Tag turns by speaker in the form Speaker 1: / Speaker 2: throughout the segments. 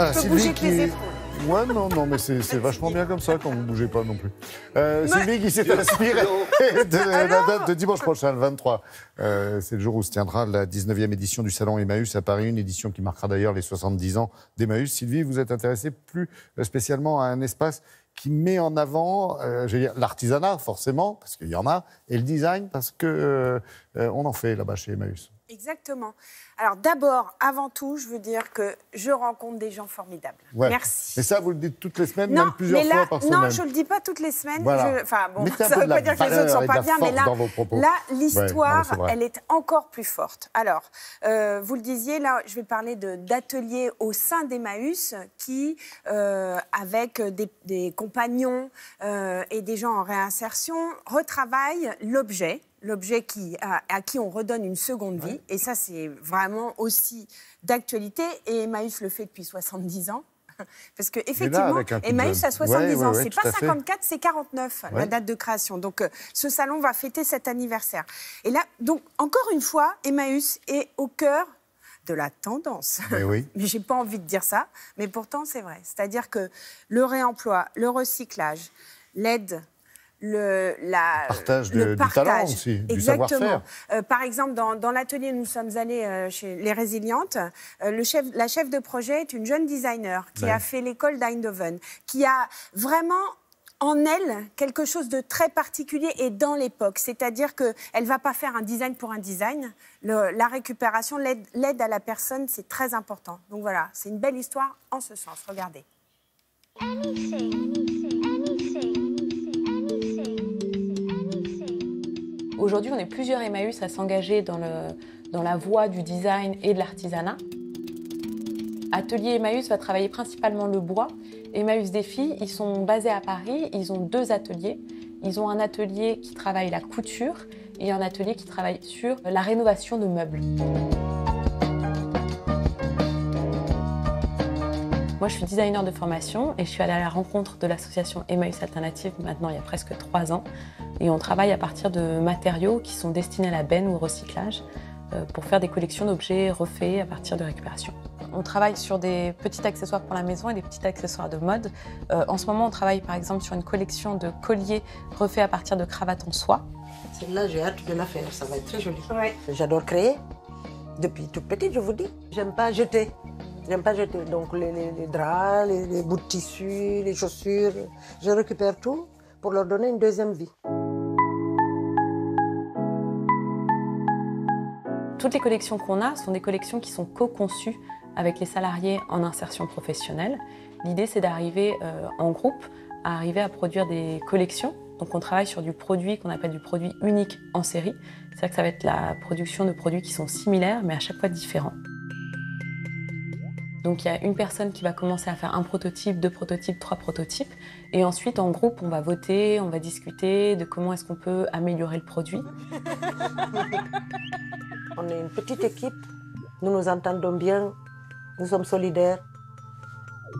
Speaker 1: Voilà,
Speaker 2: Je peux
Speaker 1: Sylvie
Speaker 2: bouger que les épaules.
Speaker 1: Ouais, non, non, mais c'est vachement bien comme ça quand vous ne bougez pas non plus. Euh, Sylvie qui s'est inspirée de la date de dimanche prochain, le 23. Euh, c'est le jour où se tiendra la 19e édition du Salon Emmaüs à Paris, une édition qui marquera d'ailleurs les 70 ans d'Emmaüs. Sylvie, vous êtes intéressée plus spécialement à un espace qui met en avant euh, l'artisanat, forcément, parce qu'il y en a, et le design, parce que euh, euh, on en fait là-bas chez Emmaüs.
Speaker 2: Exactement. Alors d'abord, avant tout, je veux dire que je rencontre des gens formidables.
Speaker 1: Ouais.
Speaker 2: Merci.
Speaker 1: Et ça, vous le dites toutes les semaines,
Speaker 2: Non,
Speaker 1: même plusieurs
Speaker 2: mais là,
Speaker 1: fois par semaine.
Speaker 2: non, je le dis pas toutes les semaines.
Speaker 1: Voilà.
Speaker 2: Je- Enfin bon, ça
Speaker 1: peu
Speaker 2: veut pas dire que les autres sont
Speaker 1: et de
Speaker 2: pas bien, mais là, l'histoire, elle est encore plus forte. Alors, euh, vous le disiez, là, je vais parler d'ateliers au sein d'Emmaüs qui, euh, avec des, des compagnons euh, et des gens en réinsertion, retravaillent l'objet. L'objet qui, à, à qui on redonne une seconde vie. Et ça, c'est vraiment aussi d'actualité. Et Emmaüs le fait depuis 70 ans. Parce que effectivement, Emmaüs a 70
Speaker 1: Ouais,
Speaker 2: ans.
Speaker 1: ouais,
Speaker 2: c'est pas
Speaker 1: à fait.
Speaker 2: 54, c'est 49 la date de création. Donc, euh, ce salon va fêter cet anniversaire. Et là, donc, encore une fois, Emmaüs est au cœur de la tendance.
Speaker 1: Mais oui.
Speaker 2: Mais j'ai pas envie de dire ça, mais pourtant c'est vrai. C'est-à-dire que le réemploi, le recyclage, l'aide, le, la,
Speaker 1: Partage
Speaker 2: le
Speaker 1: du talent aussi, du
Speaker 2: Exactement.
Speaker 1: savoir-faire.
Speaker 2: Euh, par exemple, dans, dans l'atelier où nous sommes allés euh, chez les Résilientes, euh, le chef, la chef de projet est une jeune designer qui
Speaker 1: Ouais.
Speaker 2: a fait l'école d'Eindhoven, qui a vraiment en elle quelque chose de très particulier et dans l'époque. C'est-à-dire qu'elle ne va pas faire un design pour un design. Le- la récupération, l'aide à la personne, c'est très important. Donc voilà, c'est une belle histoire en ce sens. Regardez.
Speaker 3: Anything,
Speaker 4: Aujourd'hui, on est plusieurs Emmaüs à s'engager dans, la voie du design et de l'artisanat. Atelier Emmaüs va travailler principalement le bois. Emmaüs Défi, ils sont basés à Paris, ils ont deux ateliers. Ils ont un atelier qui travaille la couture et un atelier qui travaille sur la rénovation de meubles. Moi, je suis designer de formation et je suis allée à la rencontre de l'association Emmaüs Alternative maintenant il y a presque trois ans. Et on travaille à partir de matériaux qui sont destinés à la benne ou au recyclage euh, pour faire des collections d'objets refaits à partir de récupération. On travaille sur des petits accessoires pour la maison et des petits accessoires de mode. Euh, en ce moment, on travaille par exemple sur une collection de colliers refaits à partir de cravates en soie.
Speaker 5: Celle-là, j'ai hâte de la faire, ça va être très joli.
Speaker 2: Ouais.
Speaker 5: J'adore créer. Depuis toute petite, je vous dis. J'aime pas jeter. J'aime pas jeter. Donc les, draps, les, les bouts de tissu, les chaussures, je récupère tout pour leur donner une deuxième vie.
Speaker 4: Toutes les collections qu'on a sont des collections qui sont co-conçues avec les salariés en insertion professionnelle. L'idée, c'est d'arriver euh, en groupe à arriver à produire des collections. Donc, on travaille sur du produit qu'on appelle du produit unique en série. C'est-à-dire que ça va être la production de produits qui sont similaires, mais à chaque fois différents. Donc, il y a une personne qui va commencer à faire un prototype, deux prototypes, trois prototypes. Et ensuite, en groupe, on va voter, on va discuter de comment est-ce qu'on peut améliorer le produit.
Speaker 5: On est une petite équipe, nous nous entendons bien, nous sommes solidaires.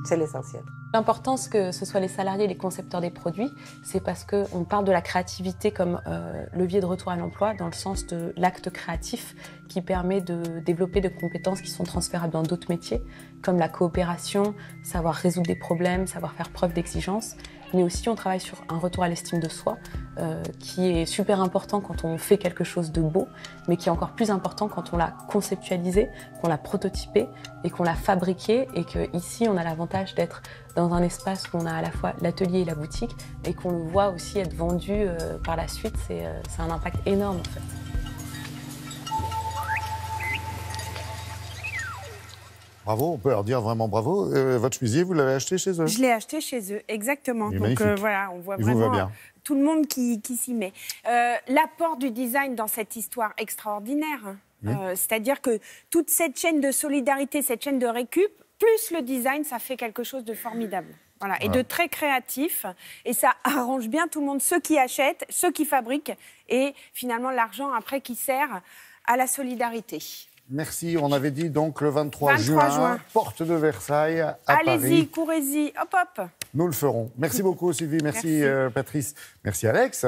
Speaker 5: C'est l'essentiel.
Speaker 4: L'importance que ce soit les salariés et les concepteurs des produits, c'est parce qu'on parle de la créativité comme euh, levier de retour à l'emploi, dans le sens de l'acte créatif qui permet de développer de compétences qui sont transférables dans d'autres métiers, comme la coopération, savoir résoudre des problèmes, savoir faire preuve d'exigence. Mais aussi, on travaille sur un retour à l'estime de soi, euh, qui est super important quand on fait quelque chose de beau, mais qui est encore plus important quand on l'a conceptualisé, qu'on l'a prototypé et qu'on l'a fabriqué, et que ici, on a l'avantage d'être dans un espace où on a à la fois l'atelier et la boutique, et qu'on le voit aussi être vendu euh, par la suite. C'est euh, c'est un impact énorme en fait.
Speaker 1: Bravo, on peut leur dire vraiment bravo. Euh, votre chemisier, vous l'avez acheté chez eux?
Speaker 2: Je l'ai acheté chez eux, exactement. Donc euh, voilà, on voit
Speaker 1: Il
Speaker 2: vraiment
Speaker 1: bien.
Speaker 2: euh, tout le monde qui, qui s'y met. Euh, L'apport du design dans cette histoire extraordinaire, hein.
Speaker 1: Oui.
Speaker 2: C'est-à-dire que toute cette chaîne de solidarité, cette chaîne de récup, plus le design, ça fait quelque chose de formidable. Voilà, et de très créatif. Et ça arrange bien tout le monde, ceux qui achètent, ceux qui fabriquent, et finalement l'argent après qui sert à la solidarité.
Speaker 1: Merci. On avait dit donc le 23,
Speaker 2: 23
Speaker 1: juin,
Speaker 2: juin.
Speaker 1: porte de Versailles à
Speaker 2: Allez-y, courez-y, hop hop
Speaker 1: Nous le ferons. Merci beaucoup Sylvie, merci,
Speaker 2: Merci.
Speaker 1: euh, Patrice, merci Alex.